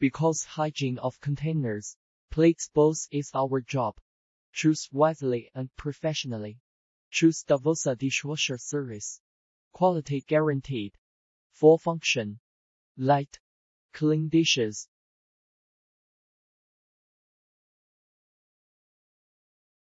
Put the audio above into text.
Because hygiene of containers, plates both is our job. Choose wisely and professionally. Choose Davosa dishwasher service. Quality guaranteed. Full function. Light. Clean dishes.